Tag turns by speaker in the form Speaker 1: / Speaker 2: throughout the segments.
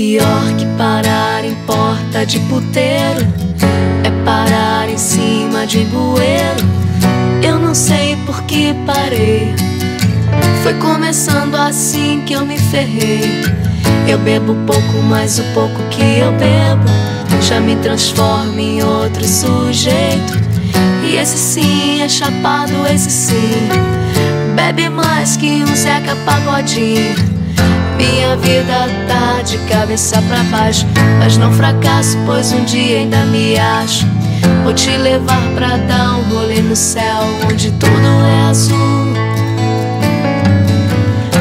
Speaker 1: Pior que parar em porta de puteiro é parar em cima de bueiro. Eu não sei por que parei. Foi começando assim que eu me ferrei. Eu bebo pouco, mas o pouco que eu bebo já me transforma em outro sujeito. E esse sim é chapado, esse sim bebe mais que um Zeca Pagodinho. Minha vida tá de cabeça pra baixo, mas não fracasso, pois um dia ainda me acho. Vou te levar pra dar um rolê no céu, onde tudo é azul.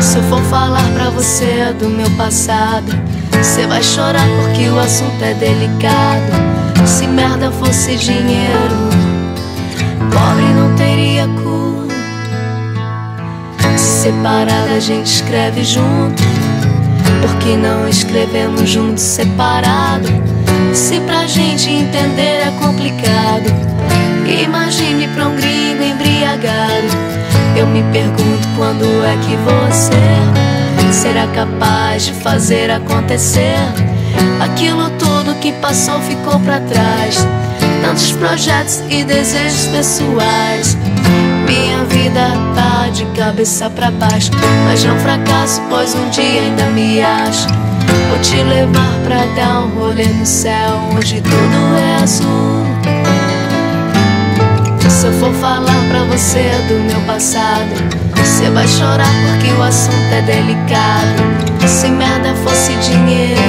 Speaker 1: Se eu for falar pra você do meu passado, você vai chorar porque o assunto é delicado. Se merda fosse dinheiro, pobre não teria cura. Se separada a gente escreve junto. Porque não escrevemos juntos separado? Se pra gente entender é complicado, imagine pra um gringo embriagado. Eu me pergunto quando é que você será capaz de fazer acontecer aquilo tudo que passou ficou pra trás. Tantos projetos e desejos pessoais. Minha vida cabeça pra baixo, mas não fracasso, pois um dia ainda me acho. Vou te levar pra dar um rolê no céu, onde tudo é azul. Se eu for falar pra você do meu passado, você vai chorar porque o assunto é delicado. Se merda fosse dinheiro,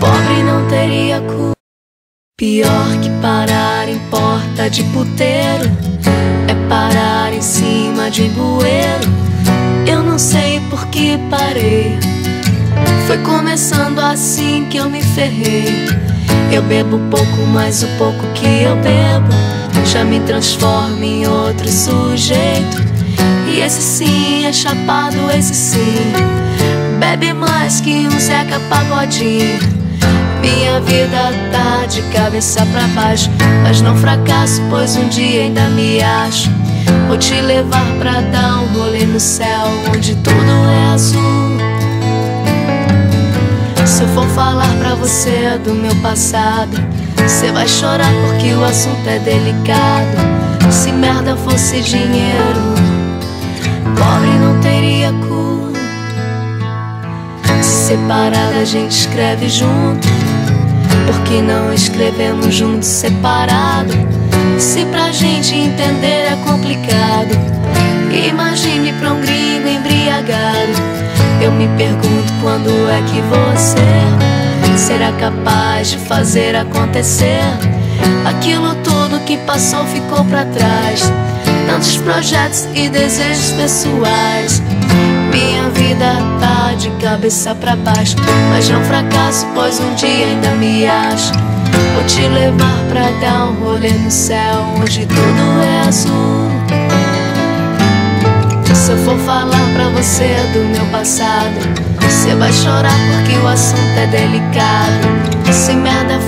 Speaker 1: pobre não teria cura. Pior que parar em porta de puteiro parar em cima de bueiro. Eu não sei por que parei. Foi começando assim que eu me ferrei. Eu bebo pouco, mas o pouco que eu bebo já me transforma em outro sujeito. E esse sim é chapado, esse sim bebe mais que um Zeca Pagodinho. Minha vida tá de cabeça pra baixo, mas não fracasso, pois um dia ainda me acho. Vou te levar pra dar um rolê no céu, onde tudo é azul. Se eu for falar pra você do meu passado, você vai chorar porque o assunto é delicado. Se merda fosse dinheiro, pobre não teria cura. Se separada a gente escreve junto. Porque não escrevemos juntos separado? Se pra gente entender é complicado, imagine pra um gringo embriagado. Eu me pergunto quando é que você será capaz de fazer acontecer aquilo tudo que passou ficou pra trás. Tantos projetos e desejos pessoais. Minha vida tá de cabeça pra baixo, mas não fracasso, pois um dia ainda me acho. Vou te levar pra dar um rolê no céu, onde tudo é azul. Se eu for falar pra você do meu passado, você vai chorar porque o assunto é delicado. Se merda